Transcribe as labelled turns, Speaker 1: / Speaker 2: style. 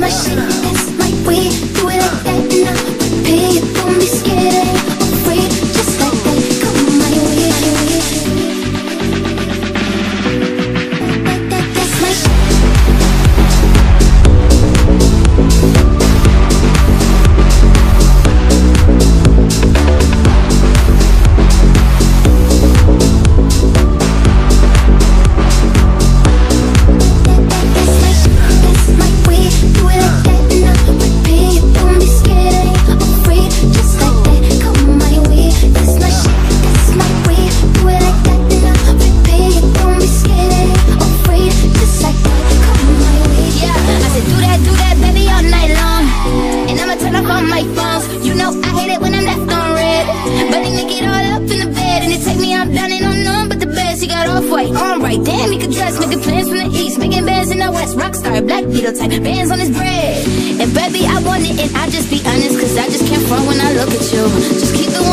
Speaker 1: my shit, It's my way damn, he could dress, making plans from the east, making bands in the west, rockstar, black beetle type, bands on his bread. And baby, I want it, and I just be honest, cause I just can't front when I look at you.